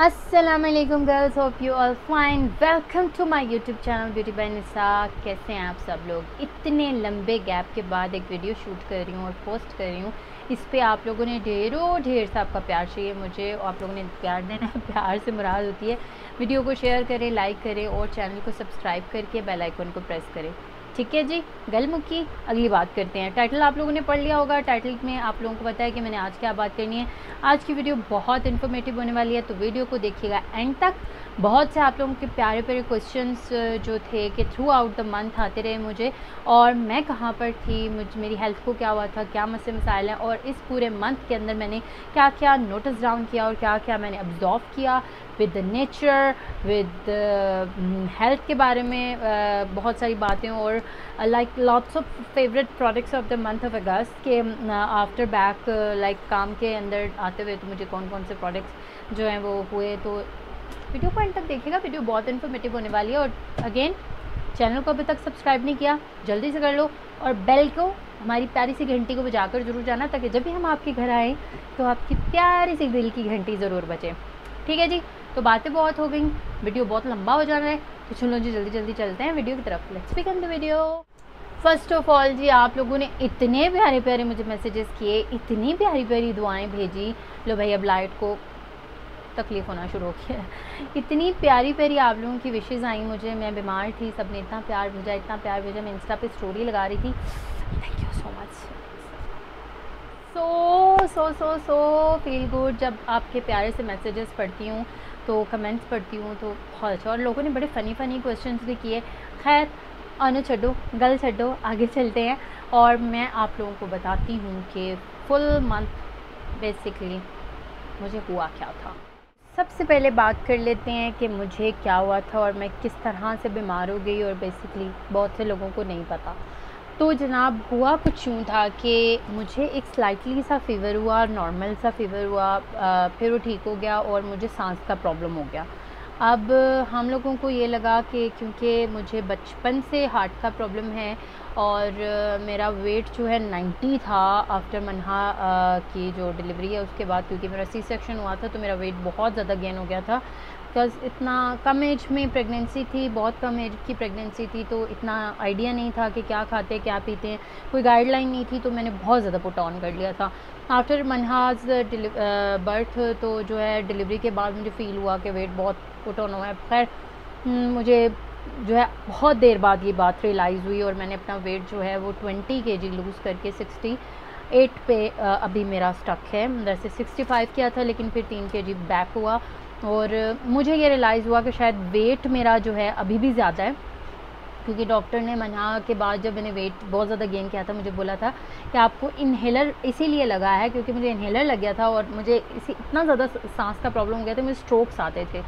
वालेकुम girls hope you all fine welcome to my YouTube channel beauty by Nisa कैसे हैं आप सब लोग? इतने लंबे गैप के बाद एक वीडियो शूट कर रही हूँ और पोस्ट कर रही हूँ। इस पर आप लोगों ने ढेरों, ढेर सा आपका प्यार चाहिए मुझे और आप लोगों ने प्यार देना प्यार से मुराद होती है। वीडियो को शेयर करें लाइक करें और चैनल को सब्सक्राइब करके बेल आइकन को प्रेस करें। ठीक है जी गल मुक्की अगली बात करते हैं। टाइटल आप लोगों ने पढ़ लिया होगा। टाइटल में आप लोगों को है कि मैंने आज क्या बात करनी है। आज की वीडियो बहुत इन्फॉर्मेटिव होने वाली है तो वीडियो को देखिएगा एंड तक। बहुत से आप लोगों के प्यारे प्यारे क्वेश्चंस जो थे कि थ्रू आउट द मंथ आते रहे मुझे, और मैं कहाँ पर थी, मुझ, मेरी हेल्थ को क्या हुआ था, क्या मसले मसाइल हैं, और इस पूरे मंथ के अंदर मैंने क्या क्या नोटिस डाउन किया और क्या क्या मैंने ऑब्जॉर्व किया विद नेचर विद हेल्थ के बारे में uh, बहुत सारी बातें और like lots of favourite products of the month of August के आफ्टर बैक लाइक काम के अंदर आते हुए तो मुझे कौन कौन से प्रोडक्ट्स जो हैं वो हुए तो वीडियो को तक देखिएगा। वीडियो बहुत इन्फॉर्मेटिव होने वाली है और अगेन चैनल को अभी तक सब्सक्राइब नहीं किया जल्दी से कर लो और बेल को हमारी प्यारी सी घंटी को बजाकर ज़रूर जाना ताकि जब भी हम आपके घर आएँ तो आपकी प्यारी सी दिल की घंटी ज़रूर बचे ठीक है जी? तो बातें बहुत हो गई, वीडियो बहुत लंबा हो जा रहा है तो चलो जी जल्दी जल्दी चलते हैं वीडियो की तरफ़। Let's begin the video first of all जी, आप लोगों ने इतने प्यारे प्यारे मुझे मैसेजेस किए, इतनी प्यारी प्यारी दुआएँ भेजी। लो भाई, अब लाइट को तकलीफ़ होना शुरू हो गया। इतनी प्यारी प्यारी आप लोगों की विशेज़ आई मुझे, मैं बीमार थी सबने इतना प्यार भेजा, इतना प्यार भेजा, मैं इंस्टा पे स्टोरी लगा रही थी। Thank you so much so so so so feel good जब आपके प्यारे से मैसेजेस पढ़ती हूँ। तो कमेंट्स पढ़ती हूँ तो बहुत अच्छा। और लोगों ने बड़े फ़नी फ़नी क्वेश्चन भी किए। खैर, आने छो गल छो आगे चलते हैं। और मैं आप लोगों को बताती हूँ कि फुल मंथ बेसिकली मुझे हुआ क्या था। सबसे पहले बात कर लेते हैं कि मुझे क्या हुआ था और मैं किस तरह से बीमार हो गई और बेसिकली बहुत से लोगों को नहीं पता। तो जनाब हुआ कुछ यूँ था कि मुझे एक स्लाइटली सा फ़ीवर हुआ नॉर्मल सा फ़ीवर हुआ आ, फिर वो ठीक हो गया और मुझे सांस का प्रॉब्लम हो गया। अब हम लोगों को ये लगा कि क्योंकि मुझे बचपन से हार्ट का प्रॉब्लम है और मेरा वेट जो है 90 था आफ्टर मनहा की जो डिलीवरी है उसके बाद क्योंकि मेरा सी सेक्शन हुआ था तो मेरा वेट बहुत ज़्यादा गेन हो गया था। बिकॉज़ इतना कम एज में प्रेगनेंसी थी बहुत कम एज की प्रेगनेंसी थी तो इतना आइडिया नहीं था कि क्या खाते क्या पीते हैं कोई गाइडलाइन नहीं थी तो मैंने बहुत ज़्यादा पुट ऑन कर लिया था। आफ्टर मनहाज बर्थ तो जो है डिलीवरी के बाद मुझे फ़ील हुआ कि वेट बहुत पुट ऑन हुआ है। खैर हम्म, मुझे जो है बहुत देर बाद ये बात रियलाइज़ हुई और मैंने अपना वेट जो है वो ट्वेंटी के जी लूज़ करके सिक्सटी एट पे अभी मेरा स्टक है। वैसे सिक्सटी फाइव किया था लेकिन फिर तीन के जी बैक हुआ। और मुझे ये रियलाइज़ हुआ कि शायद वेट मेरा जो है अभी भी ज़्यादा है, क्योंकि डॉक्टर ने मना के बाद जब मैंने वेट बहुत ज़्यादा गेन किया था, मुझे बोला था कि आपको इन्हेलर इसीलिए लगा है क्योंकि मुझे इन्हेलर लग गया था और मुझे इसी, इतना ज़्यादा सांस का प्रॉब्लम हो गया था, मुझे स्ट्रोक्स आते थे।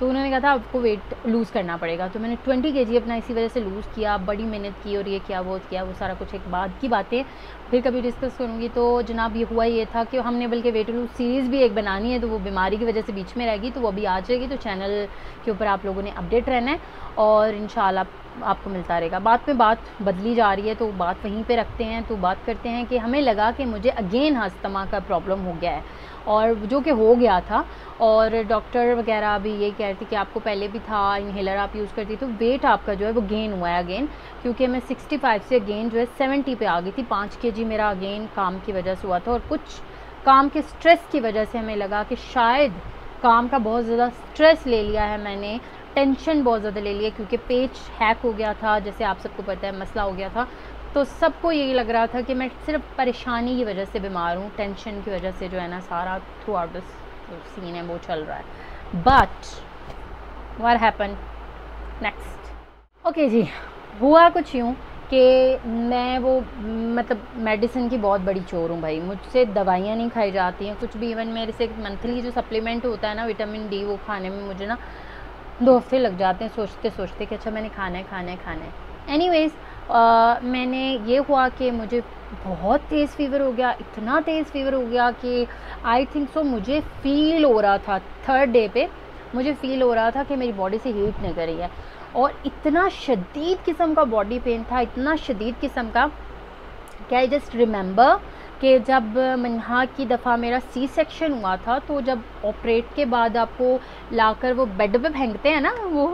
तो उन्होंने कहा था, आपको वेट लूज़ करना पड़ेगा। तो मैंने ट्वेंटी के अपना इसी वजह से लूज़ किया, बड़ी मेहनत की और ये किया, वो किया, वो सारा कुछ एक बाद की बातें। फिर कभी डिस्कस करूँगी। तो जनाब, ये हुआ ये था कि हमने बल्कि वेट लूज़ सीरीज़ भी एक बनानी है तो वो बीमारी की वजह से बीच में रहेगी तो वो अभी आ जाएगी तो चैनल के ऊपर आप लोगों ने अपडेट रहना है और इन आपको मिलता रहेगा। बात में बात बदली जा रही है तो बात वहीं पे रखते हैं तो बात करते हैं कि हमें लगा कि मुझे अगेन हस्तमा का प्रॉब्लम हो गया है और जो कि हो गया था और डॉक्टर वगैरह भी ये कह रही थी कि आपको पहले भी था इन्हेलर आप यूज़ करती तो वेट आपका जो है वो गेन हुआ है अगेन क्योंकि मैं 65 से अगेन जो है 70 पे आ गई थी, पाँच के मेरा अगेन काम की वजह से हुआ था और कुछ काम के स्ट्रेस की वजह से हमें लगा कि शायद काम का बहुत ज़्यादा स्ट्रेस ले लिया है मैंने टेंशन बहुत ज़्यादा ले लिया क्योंकि पेज हैक हो गया था, जैसे आप सबको पता है मसला हो गया था। तो सबको यही लग रहा था कि मैं सिर्फ़ परेशानी की वजह से बीमार हूँ टेंशन की वजह से जो है ना सारा थ्रू आउट जो सीन है, वो चल रहा है। But what happen next okay जी, हुआ कुछ यूँ। कि मैं वो मतलब मेडिसिन की बहुत बड़ी चोर हूँ भाई। मुझसे दवाइयाँ नहीं खाई जाती हैं। कुछ भी इवन मेरे से मंथली जो सप्लीमेंट होता है ना विटामिन डी वो खाने में मुझे ना दो हफ़्ते लग जाते हैं सोचते सोचते कि अच्छा मैंने खाना है खाना है खाना है। एनी मैंने ये हुआ कि मुझे बहुत तेज़ फीवर हो गया, इतना तेज़ फीवर हो गया कि आई थिंक सो मुझे फ़ील हो रहा था थर्ड डे पे, मुझे फ़ील हो रहा था कि मेरी बॉडी से हीट नहीं कर रही है। और इतना शदीद किस्म का बॉडी पेन था, इतना शदीद किस्म का कि आई जस्ट रिमेंबर कि जब मन्हा की दफ़ा मेरा सी सेक्शन हुआ था तो जब ऑपरेट के बाद आपको लाकर वो बेड पे फेंकते हैं ना, वो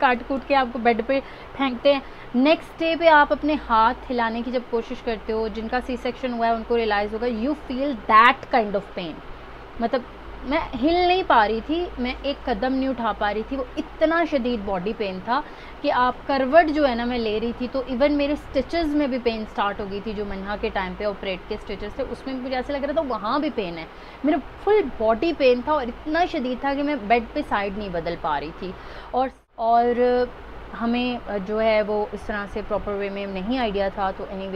काट कूट के आपको बेड पे फेंकते हैं। नेक्स्ट डे पे आप अपने हाथ हिलाने की जब कोशिश करते हो, जिनका सी सेक्शन हुआ है, उनको रियलाइज़ होगा you feel that kind of pain मतलब मैं हिल नहीं पा रही थी, मैं एक कदम नहीं उठा पा रही थी। वो इतना शदीद बॉडी पेन था कि आप करवट जो है ना मैं ले रही थी तो इवन मेरे स्टिचेस में भी पेन स्टार्ट हो गई थी, जो मन्हा के टाइम पे ऑपरेट के स्टिचेस थे, उसमें मुझे ऐसा लग रहा था, वहाँ भी पेन है। मेरा फुल बॉडी पेन था और इतना शदीद था कि मैं बेड पर साइड नहीं बदल पा रही थी। और और हमें जो है वो इस तरह से प्रॉपर वे में नहीं आइडिया था तो एनी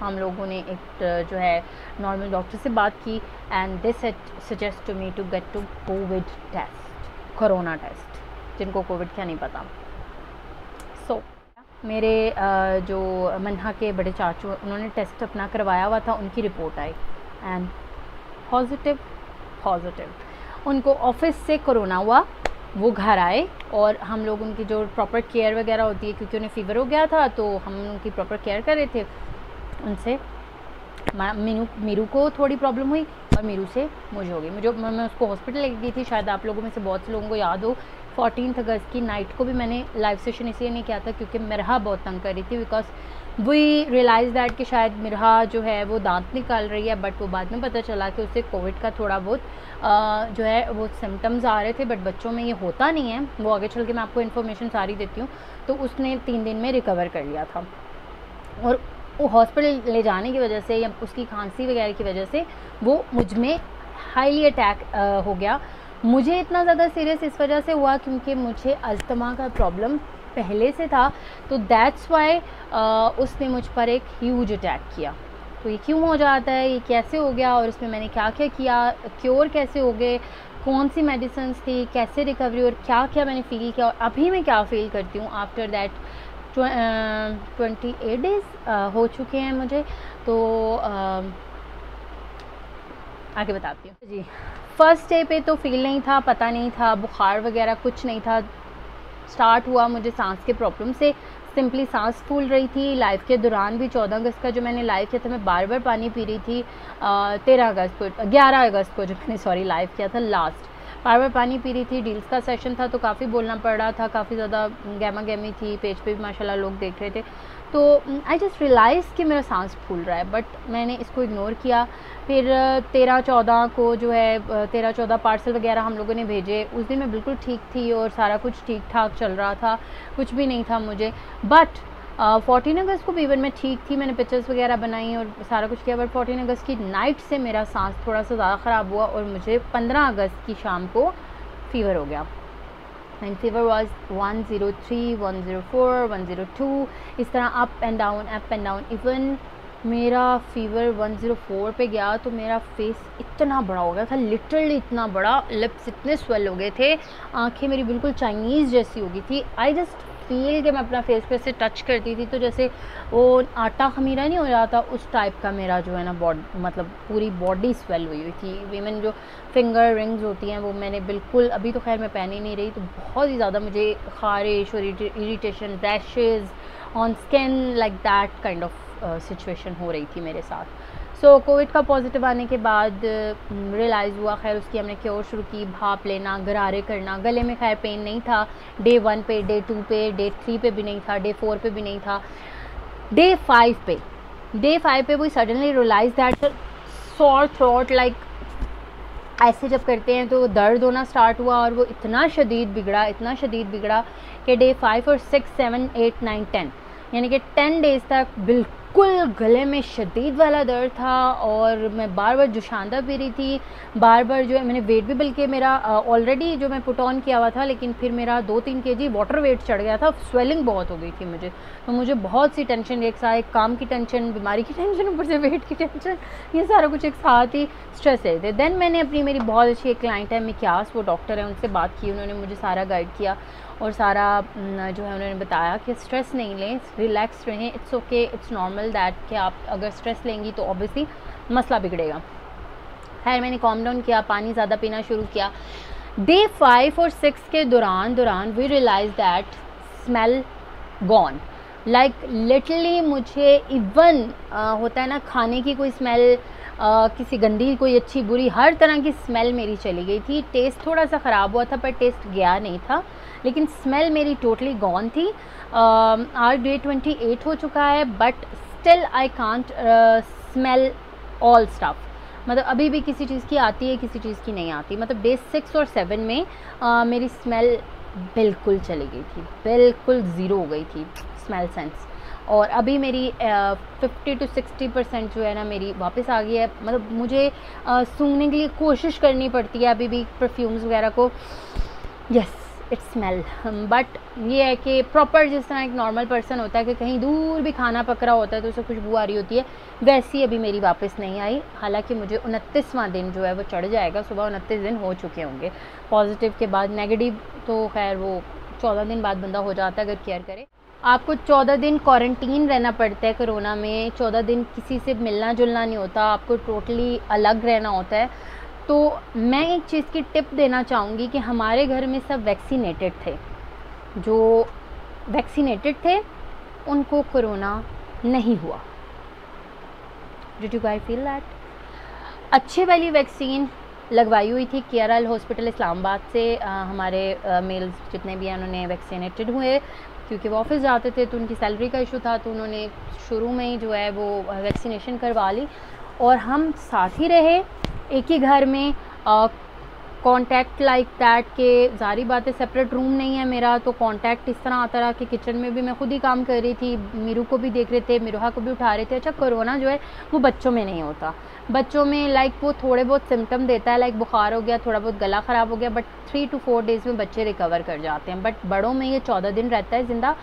हम लोगों ने एक जो है नॉर्मल डॉक्टर से बात की and this suggest to me to get to covid test corona test जिनको कोविड क्या नहीं पता। सो so, मेरे जो मन्हा के बड़े चाचू उन्होंने टेस्ट अपना करवाया हुआ था उनकी रिपोर्ट आई। एंड पॉजिटिव पॉजिटिव उनको ऑफ़िस से कोरोना हुआ वो घर आए और हम लोग उनकी जो प्रॉपर केयर वगैरह होती है क्योंकि उन्हें फ़ीवर हो गया था तो हम उनकी प्रॉपर केयर कर रहे थे। उनसे। मीनू, मीरू को थोड़ी प्रॉब्लम हुई और मीरू से मुझे हो गई। मुझे, मैं उसको हॉस्पिटल लेके गई थी। शायद आप लोगों में से बहुत से लोगों को याद हो फोर्टीन अगस्त की नाइट को भी मैंने लाइव सेशन इसलिए नहीं किया था क्योंकि मिरहा बहुत तंग कर रही थी बिकॉज़ वी रियलाइज़ दैट कि शायद मिरहा जो है वो दांत निकाल रही है बट वो बाद में पता चला कि उसे कोविड का थोड़ा बहुत जो है वो सिम्टम्स आ रहे थे बट बच्चों में ये होता नहीं है। वो आगे चल के मैं आपको इन्फॉर्मेशन सारी देती हूँ। तो उसने तीन दिन में रिकवर कर लिया था। और हॉस्पिटल ले जाने की वजह से या उसकी खांसी वगैरह की वजह से वो मुझमें हाईली अटैक हो गया। मुझे इतना ज़्यादा सीरियस इस वजह से हुआ क्योंकि मुझे अस्थमा का प्रॉब्लम पहले से था तो दैट्स वाई उसने मुझ पर एक ह्यूज अटैक किया। तो ये क्यों हो जाता है? ये कैसे हो गया? और इसमें मैंने क्या क्या? किया क्योर कैसे हो गए? कौन सी मेडिसिन थी? कैसे रिकवरी और क्या क्या मैंने फ़ील किया? और अभी मैं क्या फ़ील करती हूँ after that twenty eight days हो चुके हैं मुझे तो uh, आगे बताती हूँ। जी फ़र्स्ट डे पे तो फील नहीं था पता नहीं था बुखार वगैरह कुछ नहीं था। स्टार्ट हुआ मुझे सांस के प्रॉब्लम से सिंपली सांस फूल रही थी। लाइव के दौरान भी चौदह अगस्त का जो मैंने लाइव किया था मैं बार बार पानी पी रही थी तेरह अगस्त को ग्यारह अगस्त को जो मैंने सॉरी लाइव किया था लास्ट बार बार पानी पी रही थी, डील्स का सेशन था तो काफ़ी बोलना पड़ रहा था, काफ़ी ज़्यादा गैमा गैमी थी, पेज पे भी माशाल्लाह लोग देख रहे थे। तो आई जस्ट रियलाइज़ कि मेरा सांस फूल रहा है बट मैंने इसको इग्नोर किया। फिर तेरह चौदह को जो है तेरह चौदह पार्सल वगैरह हम लोगों ने भेजे। उस दिन मैं बिल्कुल ठीक थी और सारा कुछ ठीक ठाक चल रहा था, कुछ भी नहीं था मुझे। बट फोर्टीन अगस्त को भी इवन मैं ठीक थी, मैंने पिक्चर्स वगैरह बनाई और सारा कुछ किया बट फोर्टीन अगस्त की नाइट से मेरा सांस थोड़ा सा ज़्यादा ख़राब हुआ और मुझे पंद्रह अगस्त की शाम को फ़ीवर हो गया। And fever was one zero three one zero four one zero two इस तरह up and down up and down even मेरा फीवर 104 पे गया तो मेरा फेस इतना बड़ा हो गया था लिटरली इतना बड़ा लिप्स इतने स्वेल हो गए थे, आँखें मेरी बिल्कुल चाइनीज़ जैसी हो गई थी। आई जस्ट फील कि मैं अपना फेस पे से टच करती थी तो जैसे वो आटा खमीरा नहीं हो जाता उस टाइप का मेरा जो है ना बॉड मतलब पूरी बॉडी स्वेल हुई हुई थी। वीमेन जो फिंगर रिंग्स होती हैं, वो मैंने बिल्कुल, अभी तो खैर मैं पहन ही नहीं रही तो बहुत ही ज़्यादा मुझे खारिश और irritation rashes on skin like that kind of situation हो रही थी मेरे साथ। सो कोविड का पॉजिटिव आने के बाद रियलाइज़ हुआ, खैर, उसकी हमने क्योर शुरू की, भाप लेना गरारे करना, गले में खैर पेन नहीं था। डे वन पे डे टू पे डे थ्री पे भी नहीं था डे फोर पे भी नहीं था। डे फाइव पे डे फाइव पे वो suddenly realise that sore throat like ऐसे जब करते हैं तो दर्द होना स्टार्ट हुआ और वो इतना शदीद बिगड़ा, इतना शदीद बिगड़ा कि डे फाइव और six seven eight nine ten यानी कि टेन डेज़ तक बिल्कुल गले में शदीद वाला दर्द था और मैं बार बार जुशांदा पी रही थी। बार बार जो है, मैंने वेट भी बल्कि मेरा ऑलरेडी जो मैं पुट ऑन किया हुआ था, लेकिन फिर मेरा दो तीन के जी वाटर वेट चढ़ गया था। स्वेलिंग बहुत हो गई थी मुझे। तो मुझे बहुत सी टेंशन एक साथ एक काम की टेंशन बीमारी की टेंशन ऊपर से वेट की टेंशन ये सारा कुछ एक साथ ही स्ट्रेस रहे थे। देन मैंने अपनी मेरी बहुत अच्छी एक क्लाइंट है, मिक्यास, वो डॉक्टर है, उनसे बात की, उन्होंने मुझे सारा गाइड किया। और सारा जो है उन्होंने बताया कि स्ट्रेस नहीं लें रिलैक्स रहें it's okay it's normal that कि आप अगर स्ट्रेस लेंगी तो ऑब्वियसली मसला बिगड़ेगा। खैर, मैंने कॉम डाउन किया, पानी ज़्यादा पीना शुरू किया। डे फाइव और सिक्स के दौरान दौरान we realise that smell gone like literally मुझे इवन होता है ना खाने की कोई स्मेल किसी गंदी कोई अच्छी बुरी हर तरह की स्मेल मेरी चली गई थी। टेस्ट थोड़ा सा ख़राब हुआ था पर टेस्ट गया नहीं था। लेकिन स्मेल मेरी टोटली गॉन थी। आज डे ट्वेंटी एट हो चुका है but still I can't smell all stuff मतलब अभी भी किसी चीज़ की आती है किसी चीज़ की नहीं आती। मतलब डे सिक्स और सेवन में आ, मेरी स्मेल बिल्कुल चली गई थी। बिल्कुल ज़ीरो हो गई थी। स्मेल सेंस और अभी मेरी फिफ्टी टू सिक्सटी परसेंट जो है ना मेरी वापस आ गई है। मतलब मुझे सूंघने के लिए कोशिश करनी पड़ती है अभी भी परफ्यूम्स वगैरह को। यस इट्स स्मेल बट ये है कि प्रॉपर जिस तरह एक नॉर्मल पर्सन होता है कि कहीं दूर भी खाना पक रहा होता है तो उसे खुशबू आ रही होती है, वैसी अभी मेरी वापस नहीं आई। हालाँकि मुझे उनतीसवां दिन जो है वो चढ़ जाएगा, सुबह उनतीस दिन हो चुके होंगे। पॉजिटिव के बाद नेगेटिव तो खैर वो चौदह दिन बाद बंदा हो जाता है अगर केयर करे। आपको चौदह दिन क्वारंटीन रहना पड़ता है कोरोना में। चौदह दिन किसी से मिलना जुलना नहीं होता। आपको टोटली अलग रहना होता है। तो मैं एक चीज़ की टिप देना चाहूँगी कि हमारे घर में सब वैक्सीनेटेड थे। जो वैक्सीनेटेड थे, उनको कोरोना नहीं हुआ। Did you guys feel that अच्छे वाली वैक्सीन लगवाई हुई थी केरल हॉस्पिटल इस्लामाबाद से। आ, हमारे मेल्स जितने भी हैं उन्होंने वैक्सीनेटेड हुए। क्योंकि वो ऑफ़िस जाते थे तो उनकी सैलरी का इशू था तो उन्होंने शुरू में ही जो है वो वैक्सीनेशन करवा ली। और हम साथ ही रहे एक ही घर में कांटेक्ट लाइक दैट के जारी बात है सेपरेट रूम नहीं है मेरा तो कांटेक्ट इस तरह आता रहा कि किचन में भी मैं खुद ही काम कर रही थी, मीरू को भी देख रहे थे, मिरोहा को भी उठा रहे थे। अच्छा कोरोना जो है, वो बच्चों में नहीं होता। बच्चों में लाइक वो थोड़े बहुत सिम्टम देता है लाइक बुखार हो गया, थोड़ा बहुत गला ख़राब हो गया but three two four days में बच्चे रिकवर कर जाते हैं। बट बड़ों में ये चौदह दिन रहता है ज़िंदा।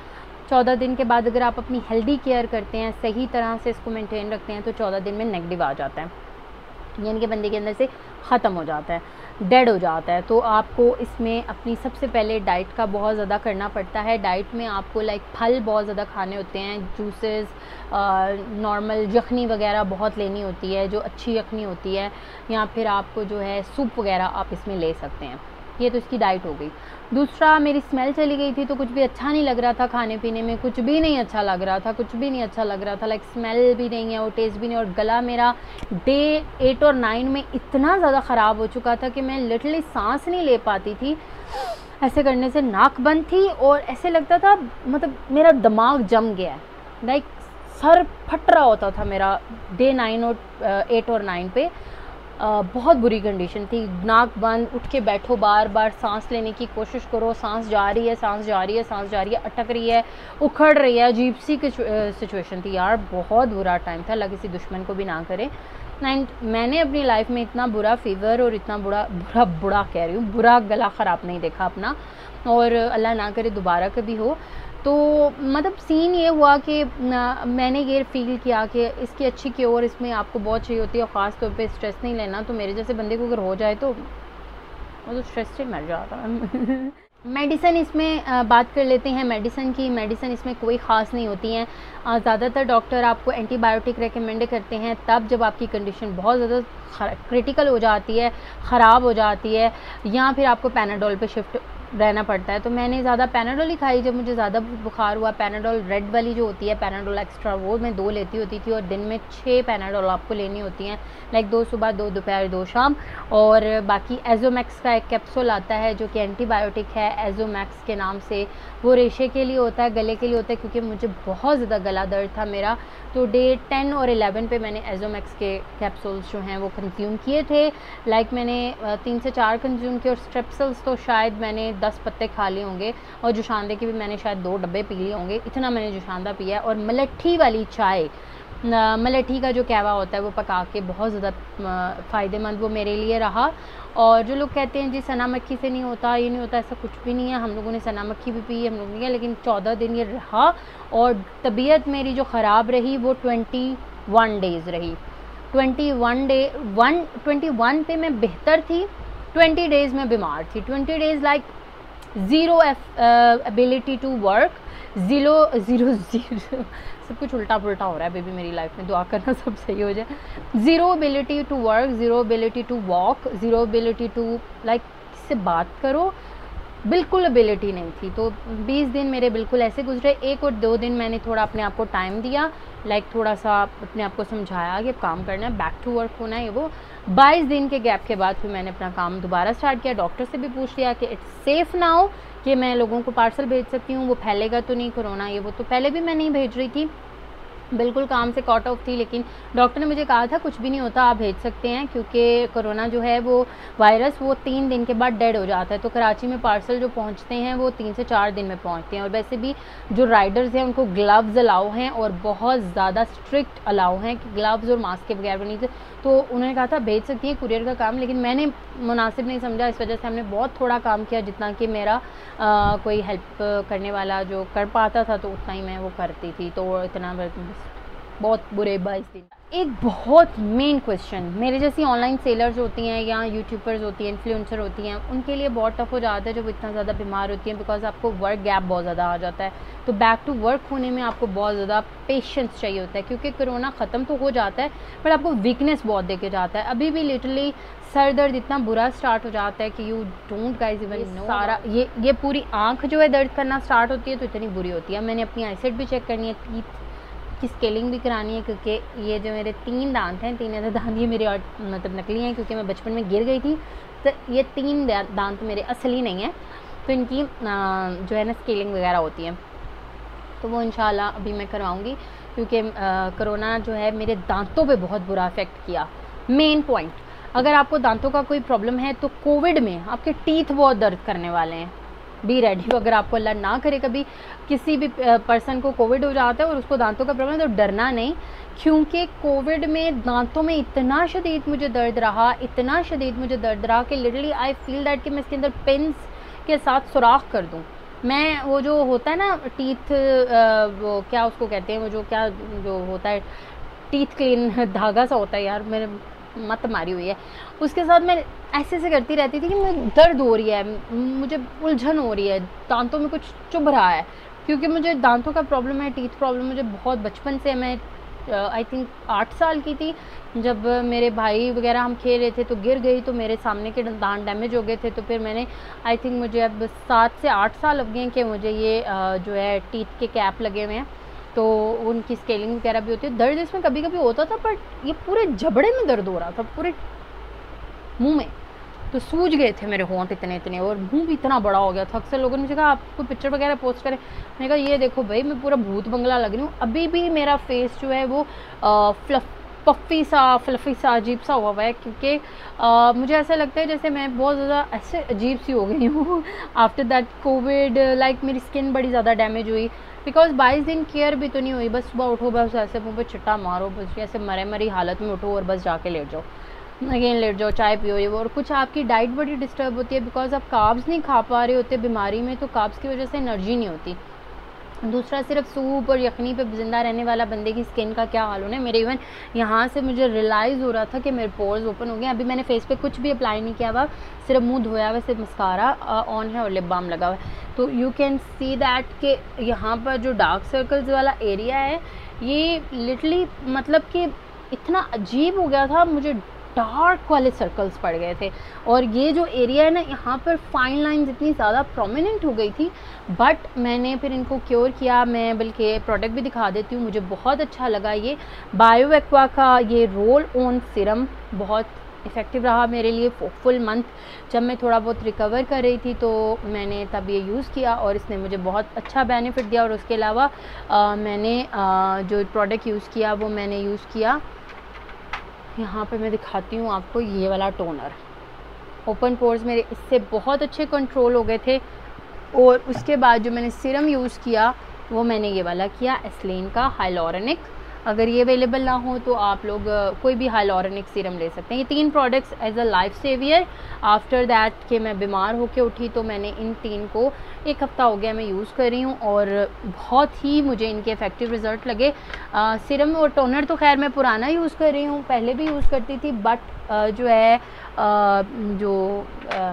चौदह दिन के बाद अगर आप अपनी हेल्दी केयर करते हैं, सही तरह से इसको मेंटेन रखते हैं तो चौदह दिन में नेगेटिव आ जाता है। यानी कि बंदे के अंदर से ख़त्म हो जाता है डेड हो जाता है। तो आपको इसमें अपनी सबसे पहले डाइट का बहुत ज़्यादा करना पड़ता है। डाइट में आपको लाइक फल बहुत ज़्यादा खाने होते हैं जूसेस नॉर्मल यखनी वगैरह बहुत लेनी होती है, जो अच्छी यखनी होती है, या फिर आपको जो है सूप वगैरह आप इसमें ले सकते हैं। ये तो इसकी डाइट हो गई। दूसरा, मेरी स्मेल चली गई थी तो कुछ भी अच्छा नहीं लग रहा था खाने पीने में, कुछ भी नहीं अच्छा लग रहा था, कुछ भी नहीं अच्छा लग रहा था लाइक स्मेल भी नहीं है और टेस्ट भी नहीं और गला मेरा डे एट और नाइन में इतना ज़्यादा ख़राब हो चुका था कि मैं लिटरली सांस नहीं ले पाती थी। ऐसे करने से नाक बंद थी और ऐसे लगता था मतलब मेरा दिमाग जम गया लाइक सर फट रहा होता था मेरा डे नाइन और एट और नाइन पे। बहुत बुरी कंडीशन थी। नाक बंद, उठ के बैठो बार बार, सांस लेने की कोशिश करो, सांस जा रही है, सांस जा रही है, सांस जा रही है, अटक रही है, उखड़ रही है, अजीब सी सिचुएशन थी यार। बहुत बुरा टाइम था, अल्लाह किसी दुश्मन को भी ना करे। एंड मैंने अपनी लाइफ में इतना बुरा फीवर और इतना बुरा बुरा बुरा कह रही हूँ, बुरा गला ख़राब नहीं देखा अपना। और अल्लाह ना करे, दोबारा कभी हो। तो मतलब सीन ये हुआ कि मैंने ये फील किया कि इसकी अच्छी क्योर इसमें आपको बहुत चाहिए होती है, और ख़ास तौर पे स्ट्रेस नहीं लेना। तो मेरे जैसे बंदे को अगर हो जाए तो वो तो स्ट्रेस से मर जाता है। मेडिसन इसमें बात कर लेते हैं मेडिसन की। मेडिसन इसमें कोई ख़ास नहीं होती हैं। ज़्यादातर डॉक्टर आपको एंटीबायोटिक रेकमेंड करते हैं, तब जब आपकी कंडीशन बहुत ज़्यादा क्रिटिकल हो जाती है, ख़राब हो जाती है, या फिर आपको पैनाडोल पे शिफ्ट रहना पड़ता है। तो मैंने ज़्यादा पैनाडोल ही खाई, जब मुझे ज़्यादा बुखार हुआ। पैनाडोल रेड वाली जो होती है पैनाडोल एक्स्ट्रा वो मैं दो लेती होती थी और दिन में छः पैनाडोल आपको लेनी होती हैं। लाइक दो सुबह, दो दोपहर, दो शाम। और बाकी एजोमैक्स का एक कैप्सूल आता है, जो कि एंटीबायोटिक है एजोमैक्स के नाम से। वो रेशे के लिए होता है, गले के लिए होता है, क्योंकि मुझे बहुत ज़्यादा गला दर्द था मेरा। तो डे टेन और एलेवन पे मैंने एजोमैक्स के कैप्सूल्स जो हैं, वो कंज्यूम किए थे। लाइक मैंने तीन से चार कंज्यूम किए और स्ट्रेप्सल्स तो शायद मैंने दस पत्ते खा लिए होंगे और जुशांदे के भी मैंने शायद दो डब्बे पी लिए होंगे। इतना मैंने जुशांदा पिया है और मलट्ठी वाली चाय मलट्ठी का जो कहवा होता है वो पका के बहुत ज़्यादा फ़ायदेमंद वो मेरे लिए रहा। और जो लोग कहते हैं जी सना मक्खी से नहीं होता, ये नहीं होता, ऐसा कुछ भी नहीं है। हम लोगों ने सना मक्खी भी पी, हम लोगों ने किया, लेकिन चौदह दिन ये रहा और तबीयत मेरी जो ख़राब रही वो ट्वेंटी वन डेज़ रही। Twenty one day, one, twenty one पे मैं बेहतर थी, ट्वेंटी डेज़ में बीमार थी। Twenty days like zero ability to work zero zero zero सब कुछ उल्टा पुल्टा हो रहा है बेबी मेरी लाइफ में, दुआ करना सब सही हो जाए। Zero ability to work zero ability to walk zero ability to like किससे बात करो? बिल्कुल एबिलिटी नहीं थी। तो 20 दिन मेरे बिल्कुल ऐसे गुजरे, एक और दो दिन मैंने थोड़ा अपने आप को टाइम दिया लाइक थोड़ा सा अपने आप को समझाया कि अब काम करना है बैक टू वर्क होना है वो। 22 दिन के गैप के बाद फिर मैंने अपना काम दोबारा स्टार्ट किया। डॉक्टर से भी पूछ लिया कि इट्स सेफ़ ना हो कि मैं लोगों को पार्सल भेज सकती हूँ, वो फैलेगा तो नहीं कोरोना, ये वो। तो पहले भी मैं नहीं भेज रही थी। बिल्कुल काम से कॉट ऑफ़ थी, लेकिन डॉक्टर ने मुझे कहा था, कुछ भी नहीं होता, आप भेज सकते हैं, क्योंकि कोरोना जो है, वो वायरस वो तीन दिन के बाद डेड हो जाता है। तो कराची में पार्सल जो पहुँचते हैं, वो तीन से चार दिन में पहुँचते हैं। और वैसे भी जो राइडर्स हैं, उनको ग्लव्स अलाउ हैं और बहुत ज़्यादा स्ट्रिक्ट अलाउ हैं, कि ग्लव्स और मास्क के बगैर नहीं तो उन्होंने कहा था, भेज सकती है कुरियर का काम, लेकिन मैंने मुनासिब नहीं समझा। इस वजह से हमने बहुत थोड़ा काम किया, जितना कि मेरा कोई हेल्प करने वाला जो कर पाता था तो उतना ही मैं वो करती थी। तो इतना बहुत बुरे बाईस दिन। एक बहुत मेन क्वेश्चन मेरे जैसी ऑनलाइन सेलर्स होती हैं या यूट्यूबर्स होती हैं इन्फ्लुएंसर होती हैं उनके लिए बहुत टफ हो जाता है जब इतना ज़्यादा बीमार होती हैं बिकॉज़ आपको वर्क गैप बहुत ज़्यादा आ जाता है। तो बैक टू वर्क होने में आपको बहुत ज़्यादा पेशेंस चाहिए होता है क्योंकि कोरोना ख़त्म तो हो जाता है बट आपको वीकनेस बहुत देके जाता है। अभी भी लिटरली सर दर्द इतना बुरा स्टार्ट हो जाता है कि you don't guys even know सारा ये ये पूरी आँख जो है दर्द करना स्टार्ट होती है तो इतनी बुरी होती है। मैंने अपनी आईसेट भी चेक करनी है की स्केलिंग भी करानी है, क्योंकि ये जो मेरे तीन दांत हैं, तीन ऐसे दांत ये मेरे और मतलब नकली हैं, क्योंकि मैं बचपन में गिर गई थी तो ये तीन दांत मेरे असली नहीं हैं तो इनकी जो है ना, स्केलिंग वगैरह होती है। तो वो इन अभी मैं करवाऊँगी, क्योंकि कोरोना जो है मेरे दांतों पे बहुत बुरा इफ़ेक्ट किया। मेन पॉइंट अगर आपको दांतों का कोई प्रॉब्लम है तो कोविड में आपके टीथ बहुत दर्द करने वाले हैं। बी रेडी हो। अगर आपको अल्लाह ना करे कभी किसी भी पर्सन को कोविड हो जाता है और उसको दांतों का प्रॉब्लम तो डरना नहीं। क्योंकि कोविड में दांतों में इतना शदीद मुझे दर्द रहा, इतना शदीद मुझे दर्द रहा कि लिटरली आई फील दैट कि मैं इसके अंदर पिंस के साथ सुराख कर दूँ। मैं वो जो होता है ना टीथ वो क्या उसको कहते हैं, वो जो क्या जो होता है टीथ क्लीन धागा सा होता है यार, मेरे मत मारी हुई है। उसके साथ मैं ऐसे ऐसे करती रहती थी कि मुझे दर्द हो रही है, मुझे उलझन हो रही है, दांतों में कुछ चुभ रहा है। क्योंकि मुझे दांतों का प्रॉब्लम है टीथ प्रॉब्लम मुझे बहुत बचपन से मैं आई थिंक आठ साल की थी। जब मेरे भाई वगैरह हम खेल रहे थे तो गिर गई तो मेरे सामने के दांत डैमेज हो गए थे। तो फिर मैंने आई थिंक मुझे अब सात से आठ साल लग गए कि मुझे ये जो है टीथ के कैप लगे हुए हैं। तो उनकी स्केलिंग वगैरह भी होती है। दर्द इसमें कभी कभी होता था बट ये पूरे जबड़े में दर्द हो रहा था, पूरे मुँह में। तो सूज गए थे मेरे होंठ इतने इतने, और मुँह भी इतना बड़ा हो गया था। अक्सर लोगों ने मुझे कहा आपको पिक्चर वगैरह पोस्ट करें? मैंने कहा, ये देखो भाई, मैं पूरा भूत बंगला लग रही हूँ। अभी भी मेरा फेस जो है वो फ्लफ पफ़ी सा फ्लफ़ी सा, अजीब सा हुआ हुआ है, क्योंकि मुझे ऐसा लगता है जैसे मैं बहुत ज़्यादा ऐसे अजीब सी हो गई हूँ। आफ्टर दैट कोविड लाइक मेरी स्किन बड़ी ज़्यादा डैमेज हुई। बिकॉज़ बाईस दिन केयर भी तो नहीं हुई। बस सुबह उठो, बस ऐसे मुँह पर छिट्टा मारो, बस ऐसे मरे मरी हालत में उठो और बस जाके लेट जाओ। अगेन लेट जाओ, चाय पियो, ये वो। और कुछ आपकी डाइट बड़ी डिस्टर्ब होती है बिकॉज़ आप काब्स नहीं खा पा रहे होते बीमारी में तो काब्स की वजह से एनर्जी नहीं होती। दूसरा सिर्फ़ सूप और यखनी पे ज़िंदा रहने वाला बंदे की स्किन का क्या हाल होना है? मेरे इवन यहाँ से मुझे रियलाइज़ हो रहा था कि मेरे पोर्स ओपन हो गए अभी मैंने फेस पे कुछ भी अप्लाई नहीं किया हुआ, सिर्फ़ मुँह धोया हुआ, सिर्फ़ मस्कारा ऑन है और लिप बाम लगा हुआ है। तो यू कैन सी दैट कि यहाँ पर जो डार्क सर्कल्स वाला एरिया है, ये लिटली मतलब कि इतना अजीब हो गया था, मुझे डार्क वाले सर्कल्स पड़ गए थे। और ये जो एरिया है ना यहाँ पर फाइन लाइन इतनी ज़्यादा प्रोमिनेंट हो गई थी। बट मैंने फिर इनको क्योर किया मैं बल्कि प्रोडक्ट भी दिखा देती हूँ मुझे बहुत अच्छा लगा ये। बायो एक्वा का ये रोल ऑन सिरम बहुत इफ़ेक्टिव रहा मेरे लिए फुल मंथ जब मैं थोड़ा बहुत रिकवर कर रही थी तो मैंने तब ये यूज़ किया और इसने मुझे बहुत अच्छा बेनिफिट दिया। और उसके अलावा मैंने आ, जो प्रोडक्ट यूज़ किया वो मैंने यूज़ किया। यहाँ पे मैं दिखाती हूँ आपको ये वाला टोनर ओपन पोर्स मेरे इससे बहुत अच्छे कंट्रोल हो गए थे और उसके बाद जो मैंने सिरम यूज़ किया, वो मैंने ये वाला किया एसलिन का हाइलोरनिक अगर ये अवेलेबल ना हो तो आप लोग कोई भी हाइलोरनिक सीरम ले सकते हैं। ये तीन products as a life saver after that कि मैं बीमार होकर उठी तो मैंने इन तीन को एक हफ़्ता हो गया मैं यूज़ कर रही हूँ और बहुत ही मुझे इनके इफ़ेक्टिव रिज़ल्ट लगे। सिरम और टोनर तो खैर मैं पुराना यूज़ कर रही हूँ, पहले भी यूज़ करती थी बट जो है जो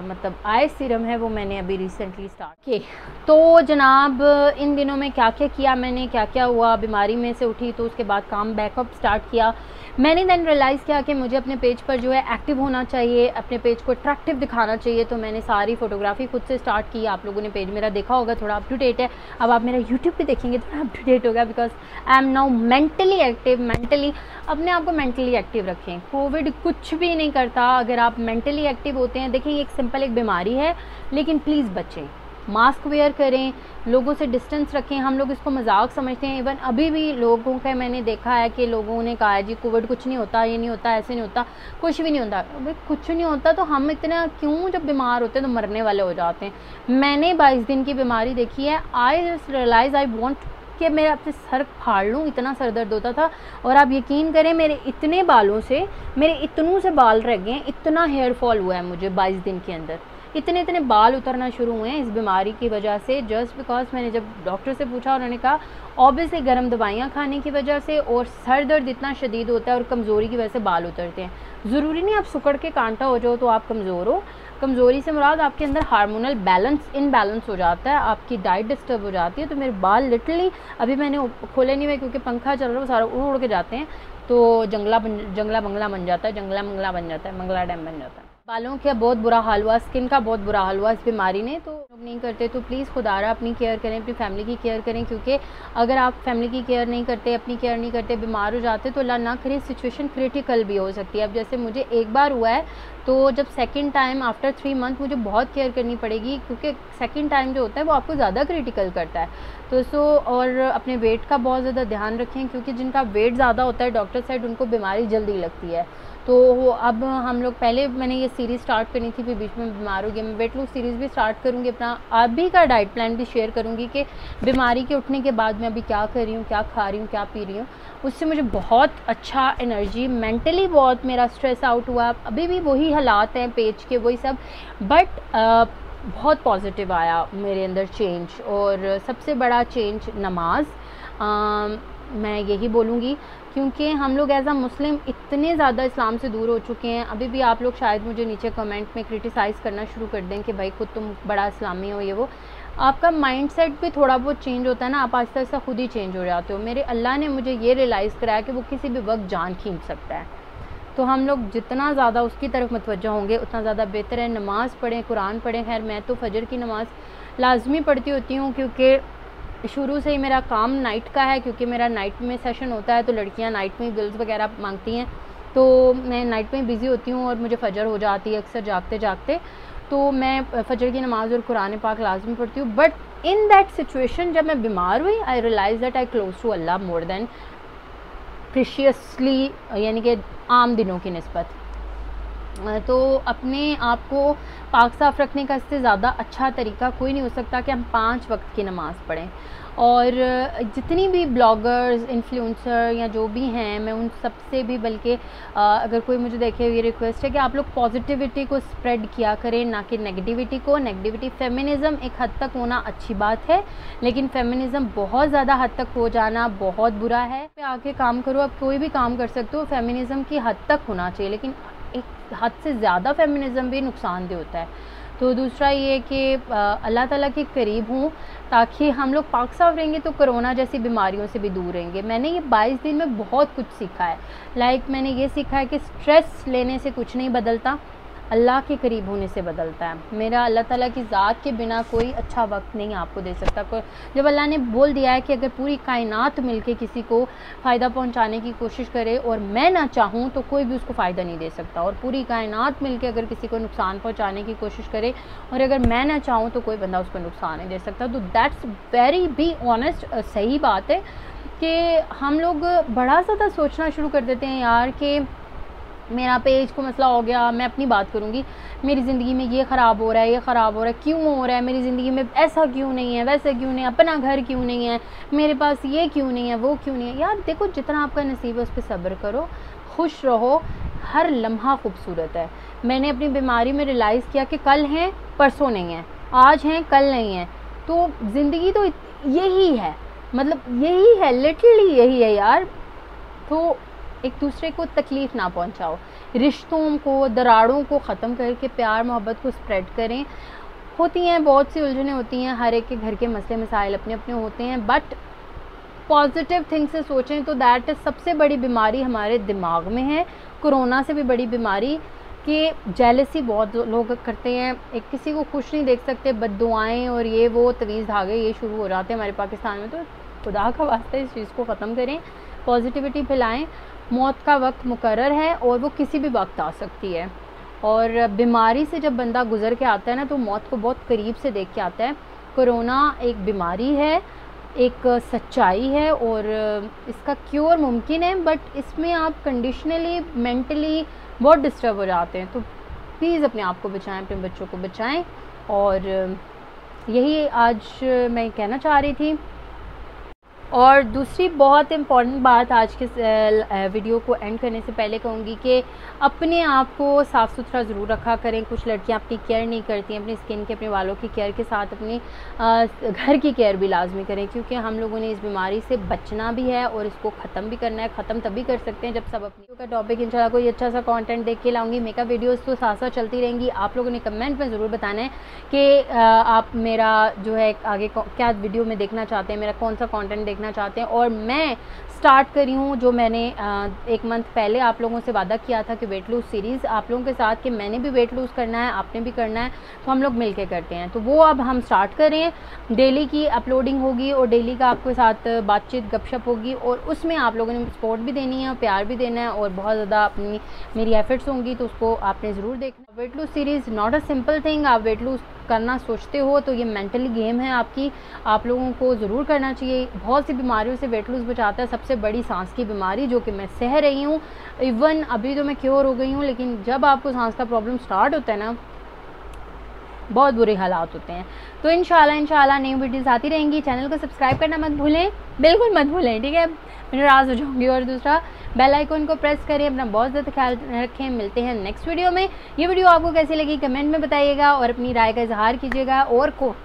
मतलब आई सीरम है वो मैंने अभी रिसेंटली स्टार्ट किए। तो जनाब, इन दिनों में क्या क्या किया मैंने क्या क्या हुआ, बीमारी में से उठी तो उसके बाद काम बैकअप स्टार्ट किया। मैंने देन रियलाइज़ किया कि मुझे अपने पेज पर जो है एक्टिव होना चाहिए, अपने पेज को अट्रैक्टिव दिखाना चाहिए तो मैंने सारी फ़ोटोग्राफी खुद से स्टार्ट की। आप लोगों ने पेज मेरा देखा होगा, थोड़ा अप टू डेट है। अब आप मेरा यूट्यूब पे देखेंगे थोड़ा अप टू डेट होगा because I am now mentally active mentally अपने आप को मेंटली एक्टिव रखें। कोविड कुछ भी नहीं करता। अगर आप मेंटली एक्टिव होते हैं, देखिए एक सिंपल एक बीमारी है, लेकिन प्लीज़ बचें। मास्क वेयर करें, लोगों से डिस्टेंस रखें, हम लोग इसको मज़ाक समझते हैं। इवन अभी भी लोगों का मैंने देखा है कि लोगों ने कहा है, जी कोविड कुछ नहीं होता, ये नहीं होता, ऐसे नहीं होता, कुछ भी नहीं होता। भाई कुछ नहीं होता तो हम इतना क्यों जब बीमार होते हैं तो मरने वाले हो जाते हैं। मैंने बाईस दिन की बीमारी देखी है। I just realise I want कि मैं अपने सर फाड़ लूँ, इतना सर दर्द होता था। और आप यकीन करें, मेरे इतने बालों से, मेरे इतनों से बाल रह गए इतना हेयर फॉल हुआ है मुझे बाईस दिन के अंदर। इतने इतने बाल उतरना शुरू हुए हैं इस बीमारी की वजह से जस्ट बिकॉज़ मैंने जब डॉक्टर से पूछा उन्होंने कहा ऑब्वियसली गर्म दवाइयाँ खाने की वजह से और सर दर्द इतना शदीद होता है और कमज़ोरी की वजह से बाल उतरते हैं। ज़रूरी नहीं आप सुकड़ के कांटा हो जाओ तो आप कमज़ोर हो। कमज़ोरी से मुराद आपके अंदर हार्मोनल बैलेंस इनबैलेंस हो जाता है, आपकी डाइट डिस्टर्ब हो जाती है। तो मेरे बाल लिटरली अभी मैंने खोले नहीं हुए क्योंकि पंखा चल रहा है, वो सारा उड़ उड़ के जाते हैं। तो जंगला बन, जंगला बंगला बन जाता है, जंगला मंगला बन जाता है, मंगला डैम बन जाता है। बालों का बहुत बुरा हाल हुआ, स्किन का बहुत बुरा हाल हुआ, इस बीमारी ने तो लोग नहीं करते तो प्लीज़ खुदारा अपनी केयर करें, अपनी फैमिली की केयर करें, क्योंकि अगर आप फैमिली की केयर नहीं करते, अपनी केयर नहीं करते, बीमार हो जाते तो अल्लाह ना करे सिचुएशन क्रिटिकल भी हो सकती है। अब जैसे मुझे एक बार हुआ है तो जब second time after three month मुझे बहुत केयर करनी पड़ेगी, क्योंकि सेकेंड टाइम जो होता है, वो आपको ज़्यादा क्रिटिकल करता है। तो सो, और अपने वेट का बहुत ज़्यादा ध्यान रखें, क्योंकि जिनका वेट ज़्यादा होता है डॉक्टर साइड उनको बीमारी जल्दी लगती है। तो अब हम लोग पहले मैंने ये सीरीज़ स्टार्ट करनी थी फिर बीच में बीमार हो गया। मैं वेट लूज सीरीज़ भी स्टार्ट करूँगी अपना अभी का डाइट प्लान भी शेयर करूँगी कि बीमारी के उठने के बाद मैं अभी क्या कर रही हूँ क्या खा रही हूँ क्या पी रही हूँ। उससे मुझे बहुत अच्छा एनर्जी मेंटली बहुत मेरा स्ट्रेस आउट हुआ। अभी भी वही हालात हैं पेज के वही सब। बट बहुत पॉजिटिव आया मेरे अंदर चेंज और सबसे बड़ा चेंज नमाज़। आ, मैं यही बोलूँगी क्योंकि हम लोग एज़ आ मुस्लिम इतने ज़्यादा इस्लाम से दूर हो चुके हैं। अभी भी आप लोग शायद मुझे नीचे कमेंट में क्रिटिसाइज़ करना शुरू कर दें कि भाई खुद तुम बड़ा इस्लामी हो ये वो। आपका माइंड सेट भी थोड़ा बहुत चेंज होता है ना, आप आस्ता आस्ता खुद ही चेंज हो जाते हो। मेरे अल्लाह ने मुझे ये रियलाइज़ कराया कि वो किसी भी वक्त जान खींच सकता है। तो हम लोग जितना ज़्यादा उसकी तरफ़ मतवजा होंगे, उतना ज़्यादा बेहतर है। नमाज़ पढ़ें, कुरान पढ़ें। खैर, मैं तो फजर की नमाज़ लाजमी पढ़ती होती हूँ क्योंकि शुरू से ही मेरा काम नाइट का है, क्योंकि मेरा नाइट में सेशन होता है तो लड़कियाँ नाइट में बिल्स वगैरह मांगती हैं। तो मैं नाइट में बिज़ी होती हूँ और मुझे फ़जर हो जाती है अक्सर जागते जागते तो मैं फ़जर की नमाज़ और कुरान पाक लाजमी पढ़ती हूँ। बट इन दैट सिचुएशन जब मैं बीमार हुई I realise that I close to Allah more than preciously यानी कि आम दिनों की नस्बत। तो अपने आप को पाक साफ़ रखने का इससे ज़्यादा अच्छा तरीका कोई नहीं हो सकता कि हम पाँच वक्त की नमाज़ पढ़ें। और जितनी भी ब्लॉगर्स, इन्फ्लुएंसर या जो भी हैं, मैं उन सबसे भी बल्कि अगर कोई मुझे देखे ये रिक्वेस्ट है कि आप लोग पॉजिटिविटी को स्प्रेड किया करें, ना कि नेगेटिविटी को। नेगेटिविटी फेमिनिज़म एक हद तक होना अच्छी बात है, लेकिन फेमिनिज़म बहुत ज़्यादा हद तक हो जाना बहुत बुरा है। आके काम करो, आप कोई भी काम कर सकते हो, फेमिनिज़म की हद तक होना चाहिए, लेकिन एक हद से ज़्यादा फेमिनिज़म भी नुकसानदेह होता है। तो दूसरा ये कि अल्लाह ताला के करीब हूँ, ताकि हम लोग पाक साफ़ रहेंगे तो कोरोना जैसी बीमारियों से भी दूर रहेंगे। मैंने ये 22 दिन में बहुत कुछ सीखा है। लाइक मैंने ये सीखा है कि स्ट्रेस लेने से कुछ नहीं बदलता। अल्लाह के करीब होने से बदलता है। मेरा अल्लाह ताला की ज़ात के बिना कोई अच्छा वक्त नहीं आपको दे सकता। जब अल्लाह ने बोल दिया है कि अगर पूरी कायनात मिल के किसी को फ़ायदा पहुँचाने की कोशिश करे और मैं ना चाहूँ तो कोई भी उसको फ़ायदा नहीं दे सकता। और पूरी कायनात मिल के अगर किसी को नुकसान पहुँचाने की कोशिश करे और अगर मैं ना चाहूँ तो कोई बंदा उसको नुकसान नहीं दे सकता। तो दैट्स वेरी बी ऑनेस्ट सही बात है कि हम लोग बड़ा ज़्यादा सोचना शुरू कर देते हैं यार कि मेरा पेज को मसला हो गया, मैं अपनी बात करूँगी। मेरी ज़िंदगी में ये ख़राब हो रहा है, ये ख़राब हो रहा है, क्यों हो रहा है? मेरी ज़िंदगी में ऐसा क्यों नहीं है, वैसा क्यों नहीं है? अपना घर क्यों नहीं है? मेरे पास ये क्यों नहीं है, वो क्यों नहीं है? यार देखो, जितना आपका नसीब है, उस पर सब्र करो, खुश रहो। हर लम्हा खूबसूरत है। मैंने अपनी बीमारी में रियलाइज़ किया कि कल हैं, परसों नहीं है। आज हैं, कल नहीं है। तो ज़िंदगी तो यही है। मतलब यही है लिटरली यही है यार। तो एक दूसरे को तकलीफ़ ना पहुंचाओ। रिश्तों को दराड़ों को ख़त्म करके प्यार, मोहब्बत को स्प्रेड करें। होती हैं, बहुत सी उलझने होती हैं, हर एक के घर के मसले मसाइल अपने अपने होते हैं बट पॉजिटिव थिंग से सोचें तो दैट सबसे बड़ी बीमारी हमारे दिमाग में है। कोरोना से भी बड़ी बीमारी कि जेलसी बहुत लोग करते हैं। एक किसी को खुश नहीं देख सकते, बद दुआएँ और ये वो तवीज़ धागे, ये शुरू हो जाते हैं हमारे पाकिस्तान में तो खुदा का वास्ता इस चीज़ को ख़त्म करें। पॉजिटिविटी फैलाएँ। मौत का वक्त मुकर है और वो किसी भी वक्त आ सकती है। और बीमारी से जब बंदा गुज़र के आता है ना तो मौत को बहुत करीब से देख के आता है। कोरोना एक बीमारी है, एक सच्चाई है और इसका क्योर मुमकिन है बट इसमें आप कंडीशनली मेंटली बहुत डिस्टर्ब हो जाते हैं। तो प्लीज़ अपने आप को बचाएँ, अपने बच्चों को बचाएँ। और यही आज मैं कहना चाह रही थी। और दूसरी बहुत इंपॉर्टेंट बात आज के वीडियो को एंड करने से पहले कहूँगी कि अपने आप को साफ़ सुथरा ज़रूर रखा करें। कुछ लड़कियाँ अपनी केयर नहीं करती हैं अपनी स्किन के, अपने वालों की केयर के साथ अपनी घर की केयर भी लाजमी करें, क्योंकि हम लोगों ने इस बीमारी से बचना भी है और इसको ख़त्म भी करना है। ख़त्म तभी कर सकते हैं जब सब अपनी का टॉपिक इंशाल्लाह कोई अच्छा सा कंटेंट देख के लाऊँगी। मेकअप वीडियोस तो साथ साथ चलती रहेंगी। आप लोगों ने कमेंट में ज़रूर बताना है कि आप मेरा जो है आगे क्या वीडियो में देखना चाहते हैं, मेरा कौन सा कॉन्टेंट देख देखना चाहते हैं। और मैं स्टार्ट करी हूँ, जो मैंने एक मंथ पहले आप लोगों से वादा किया था कि वेट लूज़ सीरीज़ आप लोगों के साथ कि मैंने भी वेट लूज़ करना है, आपने भी करना है तो हम लोग मिल के करते हैं। तो वो अब हम स्टार्ट करें। डेली की अपलोडिंग होगी और डेली का आपके साथ बातचीत, गपशप होगी और उसमें आप लोगों ने सपोर्ट भी देनी है प्यार भी देना है और बहुत ज़्यादा अपनी, मेरी एफर्ट्स होंगी तो उसको आपने ज़रूर देखना। Weight lose series not a simple thing आप वेट लूज़ करना सोचते हो तो ये मेंटली गेम है आपकी। आप लोगों को ज़रूर करना चाहिए। बहुत सी बीमारियों से वेट लूज़ बचाता है। सबसे बड़ी सांस की बीमारी जो कि मैं सह रही हूँ। इवन अभी तो मैं क्योर हो गई हूँ, लेकिन जब आपको सांस का प्रॉब्लम स्टार्ट होता है ना, बहुत बुरे हालात होते हैं। तो इन शाला इन शाला नई वीडियोज़ आती रहेंगी। चैनल को सब्सक्राइब करना मत भूलें। बिल्कुल मत भूलें, ठीक है? नाराज़ हो जाऊँगी। और दूसरा बेल आइकन को प्रेस करें अपना बहुत ज़्यादा ख्याल रखें। मिलते हैं नेक्स्ट वीडियो में। ये वीडियो आपको कैसी लगी कमेंट में बताइएगा और अपनी राय का इजहार कीजिएगा। और को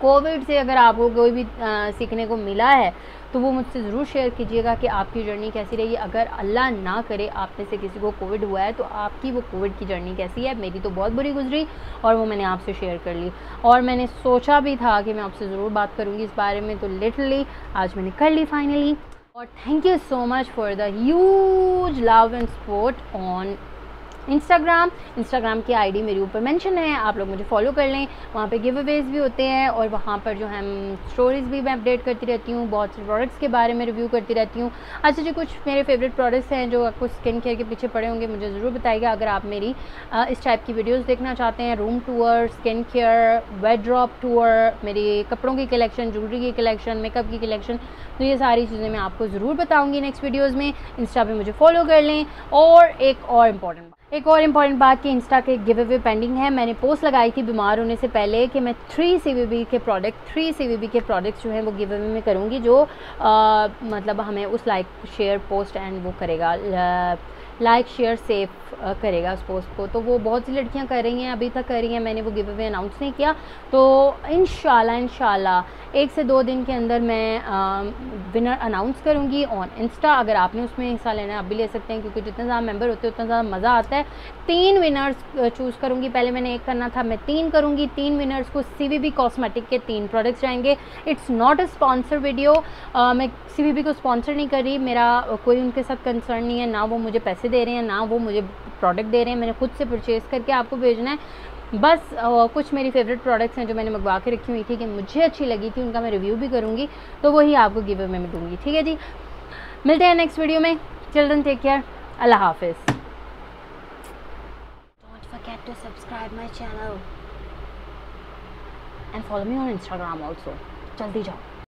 कोविड से अगर आपको कोई भी आ, सीखने को मिला है तो वो मुझसे ज़रूर शेयर कीजिएगा कि आपकी जर्नी कैसी रही। अगर अल्लाह ना करे आप में से किसी को कोविड हुआ है तो आपकी वो कोविड की जर्नी कैसी है? मेरी तो बहुत बुरी गुजरी और वो मैंने आपसे शेयर कर ली। और मैंने सोचा भी था कि मैं आपसे ज़रूर बात करूँगी इस बारे में तो लिटरली आज मैंने कर ली finally Or thank you so much for the huge love and support on Instagram Instagram की आईडी मेरे ऊपर मेंशन है, आप लोग मुझे फॉलो कर लें। वहाँ पे गिव अवेज भी होते हैं और वहाँ पर जो है स्टोरीज़ भी मैं अपडेट करती रहती हूँ, बहुत से प्रोडक्ट्स के बारे में रिव्यू करती रहती हूँ। अच्छा जी कुछ मेरे फेवरेट प्रोडक्ट्स हैं, जो आपको स्किन केयर के पीछे पड़े होंगे, मुझे ज़रूर बताइएगा। अगर आप मेरी इस टाइप की वीडियोज़ देखना चाहते हैं room tour skin care wardrobe tour मेरी कपड़ों की कलेक्शन ज्वेलरी की कलेक्शन मेकअप की कलेक्शन तो ये सारी चीज़ें मैं आपको ज़रूर बताऊँगी नेक्स्ट वीडियोज़ में। इंस्टा पर मुझे फॉलो कर लें और एक और इंपॉर्टेंट एक और इंपॉर्टेंट बात कि इंस्टा के गिव अवे पेंडिंग है। मैंने पोस्ट लगाई थी बीमार होने से पहले कि मैं थ्री सीवीबी के प्रोडक्ट थ्री सीवीबी के प्रोडक्ट्स जो हैं वो गिव अवे में करूँगी जो आ, मतलब हमें उस लाइक शेयर पोस्ट एंड वो करेगा। लाइक, शेयर सेव करेगा उस पोस्ट को। तो वो बहुत सी लड़कियाँ कर रही हैं, अभी तक कर रही हैं, मैंने वो गिव अवे अनाउंस नहीं किया। तो इन शाला एक से दो दिन के अंदर मैं विनर अनाउंस करूँगी ऑन इंस्टा अगर आपने उसमें हिस्सा लेना है, आप भी ले सकते हैं, क्योंकि जितने ज़्यादा मेंबर होते हैं, उतना ज़्यादा मज़ा आता है। तीन विनर्स चूज़ करूँगी। पहले मैंने एक करना था, मैं तीन करूँगी। तीन विनर्स को सी कॉस्मेटिक के तीन प्रोडक्ट्स जाएँगे। It's not a sponsor video मैं सी को स्पॉन्सर नहीं कर रही। मेरा कोई उनके साथ कंसर्न नहीं है, ना वो मुझे पैसे दे रहे हैं ना वो मुझे प्रोडक्ट दे रहे हैं मैंने खुद से परचेज़ करके आपको भेजना है। बस आ, कुछ मेरी फेवरेट प्रोडक्ट्स हैं जो मैंने मंगवा के रखी हुई थी कि मुझे अच्छी लगी थी उनका मैं रिव्यू भी करूँगी तो वही आपको गिव अवे में दूँगी ठीक है जी? मिलते हैं नेक्स्ट वीडियो में। चिल्ड्रन टेक केयर अल्लाह हाफिज़। To subscribe my channel. And follow me on Instagram also. जल्दी जाओ।